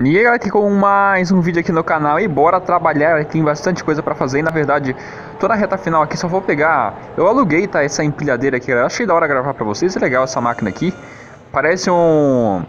E aí galera, com mais um vídeo aqui no canal e bora trabalhar, tem bastante coisa pra fazer e na verdade tô na reta final aqui, só vou pegar, eu aluguei tá, essa empilhadeira aqui, galera. achei da hora gravar pra vocês, é legal essa máquina aqui, parece um,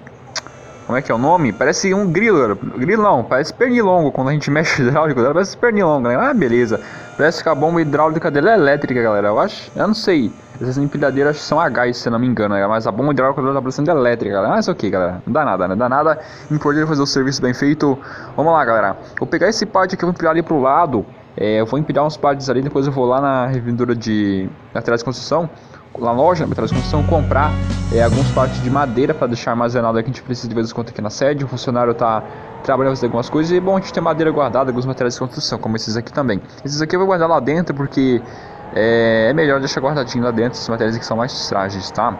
como é que é o nome? Parece um griller, grilo não, parece pernilongo, quando a gente mexe hidráulico parece pernilongo, né? Ah, beleza, parece que a bomba hidráulica dela é elétrica, galera, eu acho, eu não sei, essas empilhadeiras são a gás, se não me engano, né? mas a bomba hidráulica dela tá parecendo elétrica, galera, mas ok, galera, não dá nada, né? Dá nada, importante fazer o serviço bem feito, vamos lá, galera, vou pegar esse parte aqui, vou empilhar ali pro lado, é, eu vou empilhar uns partes ali, depois eu vou lá na revendedora de materiais de construção, na loja, na Metais Construção, comprar é, alguns partes de madeira para deixar armazenado que a gente precisa de vez em quando aqui na sede. O funcionário está trabalhando fazer algumas coisas e é bom a gente ter madeira guardada, alguns materiais de construção, como esses aqui também. Esses aqui eu vou guardar lá dentro porque é, é melhor deixar guardadinho lá dentro, esses materiais aqui são mais frágeis, tá?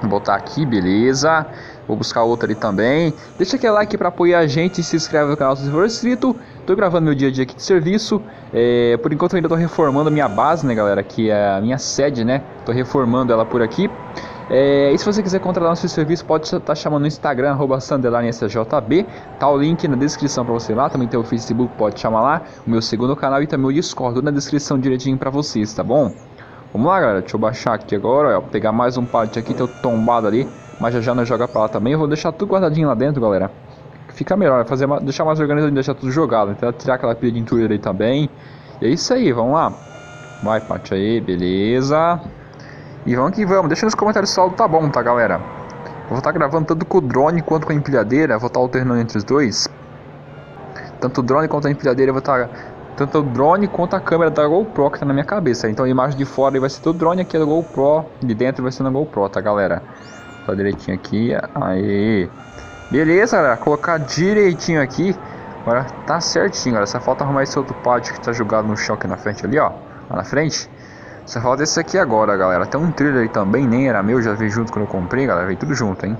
Vou botar aqui, beleza. Vou buscar outra ali também. Deixa aquele like para apoiar a gente se inscreve no canal se for inscrito. Tô gravando meu dia a dia aqui de serviço. É, por enquanto ainda tô reformando a minha base, né, galera? Que é a minha sede, né? Tô reformando ela por aqui. É, e se você quiser contratar nosso serviço, pode estar tá chamando no Instagram, arroba. Tá o link na descrição para você lá. Também tem o Facebook, pode chamar lá. O meu segundo canal e também o Discord na descrição direitinho para vocês, tá bom? Vamos lá, galera. Deixa eu baixar aqui agora. Ó, pegar mais um parte aqui, tem o tombado ali. Mas já já não joga pra lá também. Eu vou deixar tudo guardadinho lá dentro, galera. Fica melhor, fazer deixar mais organizado e deixar tudo jogado. Então tirar aquela pilha de entulho aí também. E é isso aí, vamos lá. Vai, parte aí, beleza. E vamos que vamos. Deixa nos comentários se o tá bom, tá, galera? vou estar tá gravando tanto com o drone quanto com a empilhadeira. Vou estar tá alternando entre os dois. Tanto o drone quanto a empilhadeira vou estar tá tanto o drone quanto a câmera da GoPro que tá na minha cabeça. Então a imagem de fora vai ser do drone, aqui é do GoPro, de dentro vai ser na GoPro, tá galera? Tá direitinho aqui, aí. Beleza, galera, colocar direitinho aqui. Agora tá certinho, galera. Só falta arrumar esse outro pátio que tá jogado no chão aqui na frente ali, ó. Lá na frente. Só falta esse aqui agora, galera. Tem um trilho aí também, nem era meu, já veio junto quando eu comprei, galera. Veio tudo junto, hein?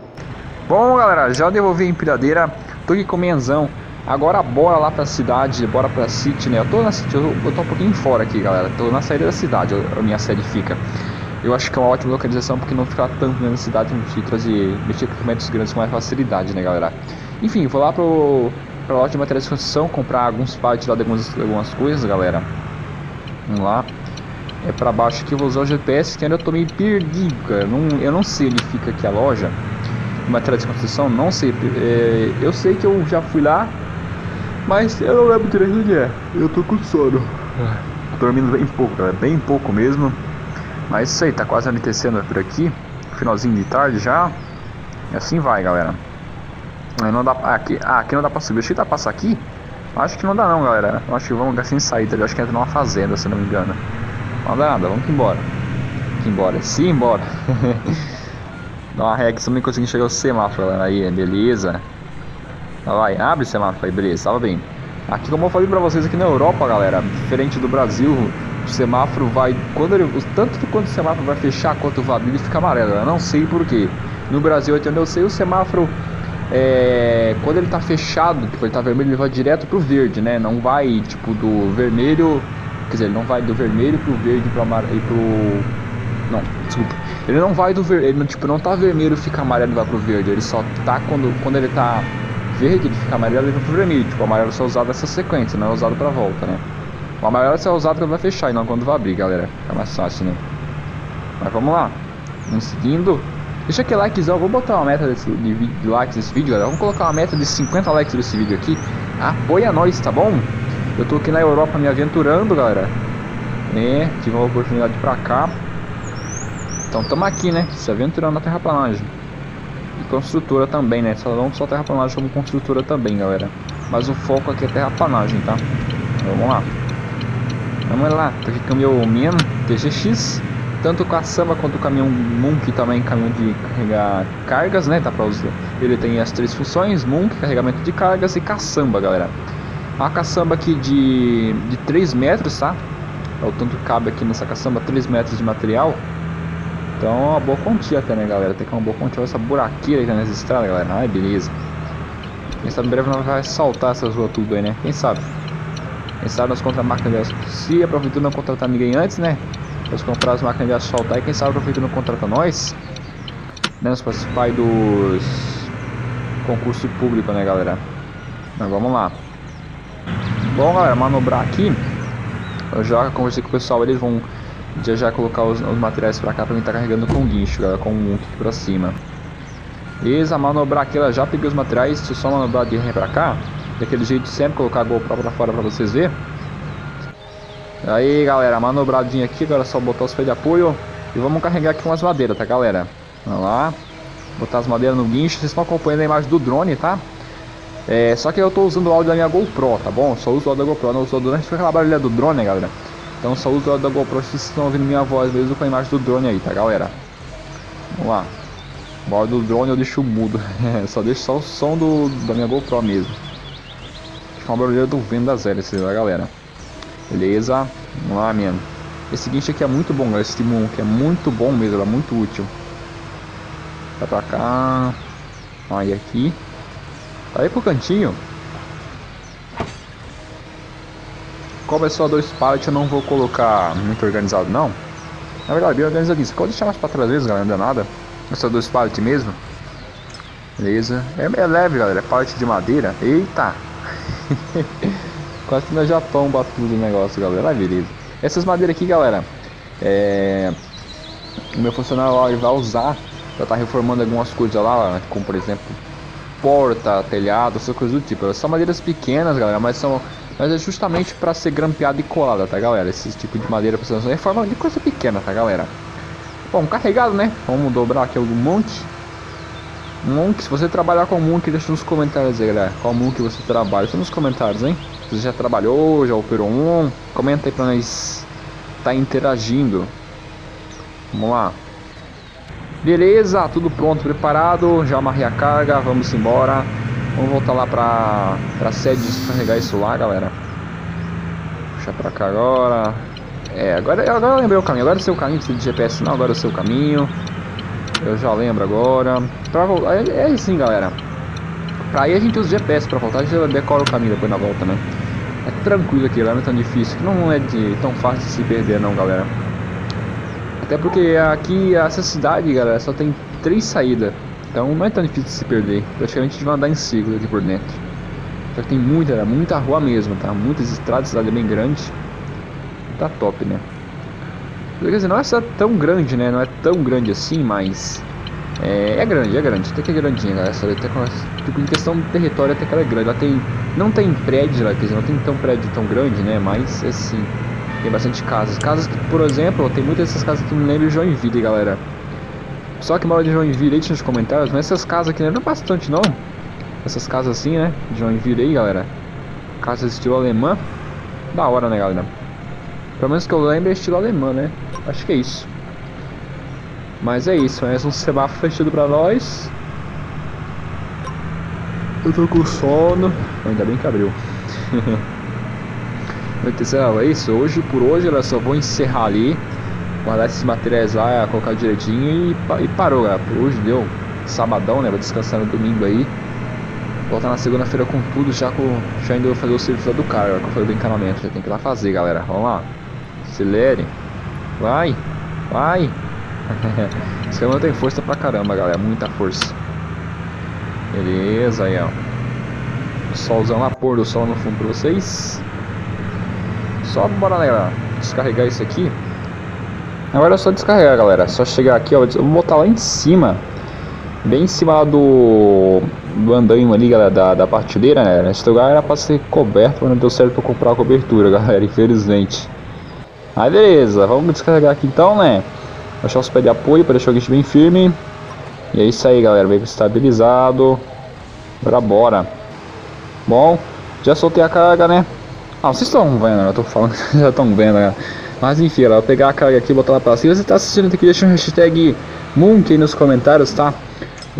Bom, galera, já devolvi a empilhadeira. Tô aqui com o menzão. Agora bora lá pra cidade, bora pra City, né? Eu tô na City, eu, eu tô um pouquinho fora aqui, galera. Tô na saída da cidade, a minha sede fica. Eu acho que é uma ótima localização porque não fica tanto na cidade, a gente trazer, mexer equipamentos grandes com mais facilidade, né, galera? Enfim, vou lá pro, pra loja de materiais de construção, comprar alguns partes lá de algumas, algumas coisas, galera. Vamos lá. É pra baixo aqui, eu vou usar o GPS que ainda eu tô meio perdido, cara. Eu não, eu não sei onde fica aqui a loja de materiais de construção, não sei. É, eu sei que eu já fui lá, mas eu não lembro direito onde é. Eu tô com sono. Tô dormindo bem pouco, galera. Bem pouco mesmo. Mas isso aí, tá quase anoitecendo por aqui. Finalzinho de tarde já. E assim vai, galera. Não dá, aqui, ah, aqui não dá pra subir. Deixa eu tentar passar aqui. Acho que não dá não, galera. Acho que vamos sem saída. Acho que entra numa fazenda, se não me engano. Dá nada, vamos embora. Vamos embora. Sim, embora. dá uma ré aqui, também consegui chegar o semáforo, galera. Aí, beleza. Vai, abre o semáforo aí, beleza, tava bem. Aqui, como eu falei pra vocês, aqui na Europa, galera, diferente do Brasil, o semáforo vai. Quando ele, tanto quando o semáforo vai fechar quanto abrir, ele fica amarelo. Eu não sei porquê. No Brasil, até onde eu sei, o semáforo. É, quando ele tá fechado, tipo, ele tá vermelho, ele vai direto pro verde, né? Não vai, tipo, do vermelho. Quer dizer, ele não vai do vermelho pro verde pro amarelo e pro. Não, desculpa. Ele não vai do vermelho. Ele tipo, não tá vermelho fica amarelo e vai pro verde. Ele só tá quando, quando ele tá verde, ele fica amarelo e vai pro vermelho. Tipo, o amarelo só é usado nessa sequência, não é usado pra volta, né? O amarelo só é usado quando vai fechar e não quando vai abrir, galera. É mais fácil, né? Mas vamos lá. Vamos seguindo. Deixa aquele likezão. Vou botar uma meta desse, de, de likes nesse vídeo, galera. Vamos colocar uma meta de 50 likes nesse vídeo aqui. Apoia nós, tá bom? Eu tô aqui na Europa me aventurando, galera. É, tive uma oportunidade pra cá. Então tamo aqui, né? Se aventurando na terraplanagem. E construtora também, né? Só não só terraplanagem como construtora também, galera. Mas o foco aqui é terraplanagem, tá? Vamos lá. Vamos lá, tô aqui com o meu Mian TGX, tanto com a Samba quanto o caminhão Munk também, caminhão de carregar cargas, né, tá pra usar. Ele tem as três funções, Munk, carregamento de cargas e caçamba, galera. A caçamba aqui de, de 3 metros, tá? É o tanto que cabe aqui nessa caçamba, 3 metros de material. Então é uma boa quantia até, né, galera? Tem que uma boa quantia essa buraqueira aí nessa estrada, galera. Ai, beleza. Quem sabe em breve não vai saltar essas ruas tudo aí, né? Quem sabe? Quem sabe nós contra a máquina de. Se a prefeitura não contratar ninguém antes, né? Nós comprar as máquinas de asfalto aí, quem sabe a prefeitura não contrata nós. Né? Nós participar dos concursos públicos, né, galera? Mas vamos lá. Bom, galera, manobrar aqui. Eu já conversei com o pessoal, eles vão já já colocar os, os materiais pra cá pra mim tá carregando com guincho, galera, com um aqui pra cima. Beleza, manobrar aqui, ela já peguei os materiais, deixa eu só manobrar de ré pra cá. Daquele jeito sempre, colocar a GoPro pra fora pra vocês verem. Aí, galera, manobradinha aqui, agora é só botar os feios de apoio. E vamos carregar aqui umas madeiras, tá, galera? Vamos lá. Botar as madeiras no guincho, vocês estão acompanhando a imagem do drone, tá? É, só que eu tô usando o áudio da minha GoPro, tá bom? Só uso o áudio da GoPro, não uso o áudio foi aquela barulha do drone, galera? Então só uso o áudio da GoPro se vocês estão ouvindo minha voz mesmo com a imagem do drone aí, tá, galera? Vamos lá. O áudio do drone eu deixo mudo, só deixo só o som do, da minha GoPro mesmo. Fica uma barulheira do vento das hélices, tá, galera? Beleza? Vamos lá, mesmo. Esse guincho aqui é muito bom, galera, esse timão aqui é muito bom mesmo, é muito útil. Vai pra cá. Aí aqui. Aí pro cantinho. Como é só dois pallets, eu não vou colocar muito organizado, não. Na verdade, bem organizadinho. Você pode deixar mais pra trás vezes, galera, não dá nada. É só dois pallets mesmo. Beleza. É, é leve, galera. É pallet de madeira. Eita! Quase que no Japão tudo o negócio, galera. Ah, beleza. Essas madeiras aqui, galera. É... O meu funcionário vai usar. Já tá reformando algumas coisas lá, como por exemplo porta, telhado, essas coisas do tipo. São madeiras pequenas, galera, mas são mas é justamente para ser grampeada e colada, tá, galera? Esse tipo de madeira para ser reforma de coisa pequena, tá, galera? Bom, carregado, né? Vamos dobrar aqui o Monk. Monk, se você trabalhar com Monk, deixa nos comentários aí, galera. Qual Monk você trabalha? Deixa nos comentários, hein? Você já trabalhou, já operou um, comenta aí pra nós tá interagindo. Vamos lá. Beleza, tudo pronto, preparado. Já amarrei a carga, vamos embora. Vamos voltar lá pra, pra sede descarregar isso lá, galera. Puxa pra cá agora. É, agora, agora eu lembrei o caminho. Agora é o seu caminho, precisa de GPS não, agora é o seu caminho. Eu já lembro agora. Pra é, é assim, galera. Pra ir a gente usa GPS, pra voltar a gente decora o caminho depois na volta, né? É tranquilo aqui, não é tão difícil. Não é de, tão fácil de se perder não, galera. Até porque aqui, essa cidade, galera, só tem três saídas. Então não é tão difícil de se perder. Praticamente a gente vai andar em círculo aqui por dentro. Só que tem muita, muita rua mesmo, tá? Muitas estradas, cidade é bem grande. Tá top, né? Quer dizer, não é tão grande, né? Não é tão grande assim, mas... É, é grande, é grande. Até que é grandinha, galera. Essa até com, tipo, em questão de território, até que ela é grande. Ela tem... Não tem prédio lá, quer dizer, não tem tão prédio tão grande, né? Mas, assim... Tem bastante casas. Casas que, por exemplo, tem muitas dessas casas que me lembram de Joinville, galera. Só que mora de Joinville aí, nos comentários, mas essas casas aqui não lembram bastante, não. Essas casas assim, né? De Joinville aí, galera. Casas estilo alemã. Da hora, né, galera? Pelo menos que eu lembro é estilo alemã, né? Acho que é isso. Mas é isso, é um semáforo fechado pra nós. Eu tô com sono. Ainda bem que abriu. Então, é isso. Hoje por hoje eu só vou encerrar ali. Guardar esses materiais lá, colocar direitinho e, e parou, galera. Por hoje deu sabadão, né? Vou descansar no domingo aí. Voltar na segunda-feira com tudo, já, com, já indo fazer o serviço lá do cara, que eu falei do encanamento. Já tem que ir lá fazer, galera. Vamos lá. Acelere. Vai. Vai. Esse caminhão tem força pra caramba, galera. Muita força. Beleza, aí, ó. Solzão lá, pôr do sol no fundo pra vocês. Só bora lá, descarregar isso aqui. Agora é só descarregar, galera. É só chegar aqui, ó. Eu vou botar lá em cima. Bem em cima do, do andaime ali, galera, da, da partilheira, né? Esse lugar era pra ser coberto, mas não deu certo pra comprar a cobertura, galera, infelizmente. Aí beleza, vamos descarregar aqui então, né? Achar os pés de apoio para deixar o guicho bem firme. E é isso aí, galera. Veio estabilizado. Agora bora. Bom, já soltei a carga, né? Ah, vocês estão vendo, né? eu tô falando que já estão vendo, né? Mas enfim, ela vai pegar a carga aqui e botar lá pra cima. Se você tá assistindo aqui, deixa um hashtag Munk aí nos comentários, tá?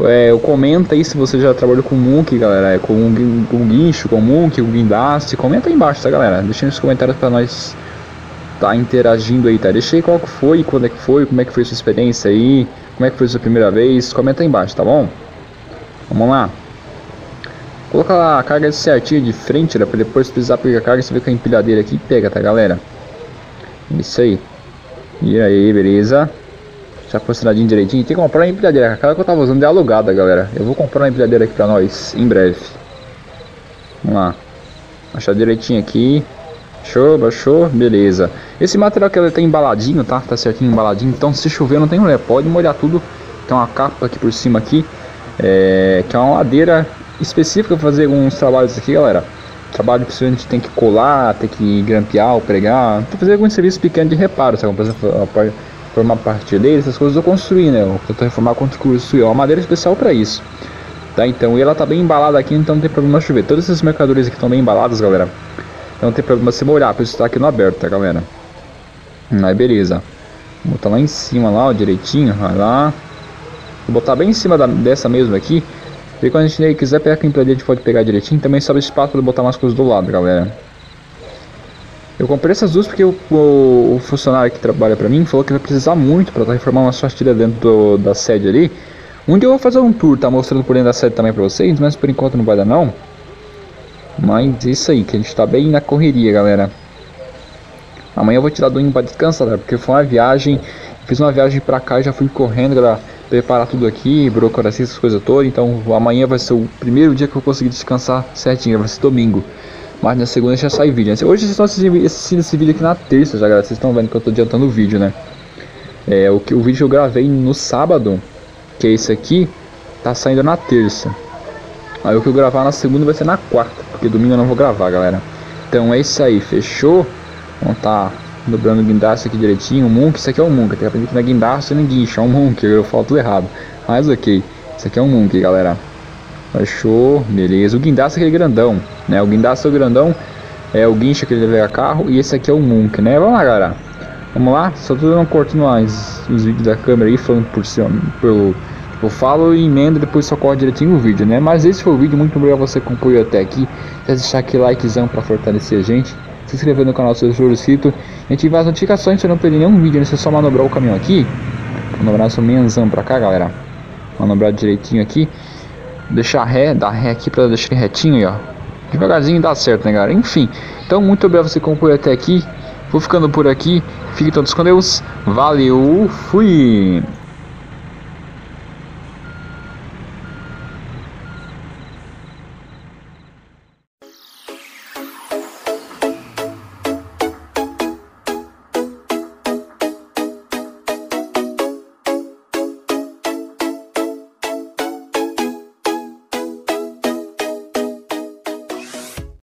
É, comenta aí se você já trabalhou com Munk, galera. É, com, com guincho, com Munk, com guindaste. Comenta aí embaixo, tá, galera? Deixa nos comentários pra nós tá interagindo aí, tá? Deixa aí qual que foi, quando é que foi, como é que foi sua experiência aí, como é que foi sua primeira vez. Comenta aí embaixo, tá bom? Vamos lá. Coloca a carga certinho de frente, né, para depois precisar pegar a carga, você vê com a empilhadeira aqui pega, tá galera? Isso aí. E aí, beleza. Já posicionadinho direitinho. Tem que comprar uma empilhadeira. A carga que eu tava usando é alugada, galera. Eu vou comprar uma empilhadeira aqui pra nós, em breve. Vamos lá. Achar direitinho aqui. Show, baixou, beleza. Esse material que ele tá embaladinho, tá? Tá certinho embaladinho. Então se chover não tem problema. Pode molhar tudo. Tem uma capa aqui por cima aqui. É, que é uma ladeira específica fazer alguns trabalhos aqui, galera. Trabalho que a gente tem que colar, tem que grampear ou pregar. Fazer alguns serviços pequenos de reparo, sabe? Por exemplo, formar dele, essas coisas eu construí, né? Eu tento reformar, construir. É uma madeira especial para isso. Tá, então, e ela tá bem embalada aqui, então não tem problema chover. Todas essas mercadorias aqui estão bem embaladas, galera. Então não tem problema se molhar, por isso tá aqui no aberto, tá, galera? Aí, beleza. Vou botar lá em cima, lá, ó, direitinho, vai lá. Vou botar bem em cima da, dessa mesmo aqui. E quando a gente quiser pegar a empilhadeira, a gente pode pegar direitinho. Também sobe espaço para botar umas coisas do lado, galera. Eu comprei essas duas porque o, o, o funcionário que trabalha pra mim falou que vai precisar muito para reformar uma sortilha dentro do, da sede ali. Um dia eu vou fazer um tour, tá mostrando por dentro da sede também pra vocês, mas por enquanto não vai dar não. Mas isso aí, que a gente tá bem na correria, galera. Amanhã eu vou tirar domingo pra descansar, galera, porque foi uma viagem. Fiz uma viagem pra cá e já fui correndo, galera, preparar tudo aqui, burocracia, essas coisas todas. Então amanhã vai ser o primeiro dia que eu conseguir descansar certinho, vai ser domingo. Mas na segunda já sai vídeo. Né? Hoje vocês estão assistindo, esse vídeo aqui na terça já, galera. Vocês estão vendo que eu estou adiantando o vídeo, né? É, o, que, o vídeo que eu gravei no sábado, que é esse aqui, tá saindo na terça. Aí o que eu gravar na segunda vai ser na quarta, porque domingo eu não vou gravar, galera. Então é isso aí, fechou? Vamos tá dobrando o guindaste aqui direitinho. O Monk, isso aqui é um Monk. Tem que aprender que não é guindaste nem guincha, é um Monk. Eu falo tudo errado. Mas ok, isso aqui é um Monk, galera. Fechou, beleza. O guindaste é grandão, né? O guindaste é o grandão, é o guincho que ele leva carro e esse aqui é o Monk, né? Vamos lá, galera. Vamos lá, só tô dando cortando os, os vídeos da câmera aí, falando por cima, pelo... Eu falo e emendo depois só corre direitinho o vídeo, né? Mas esse foi o vídeo, muito obrigado você que acompanhou até aqui. Já deixar aquele likezão pra fortalecer a gente. Se inscrever no canal se for inscrito. Ativar as notificações se não perder nenhum vídeo, né? Você só manobrar o caminhão aqui. Manobrar seu menzão pra cá, galera. Manobrar direitinho aqui deixar ré, dar ré aqui para deixar retinho aí, ó. Devagarzinho dá certo, né, galera? Enfim, então muito obrigado você que acompanhou até aqui. Vou ficando por aqui. Fiquem todos com Deus. Valeu, fui!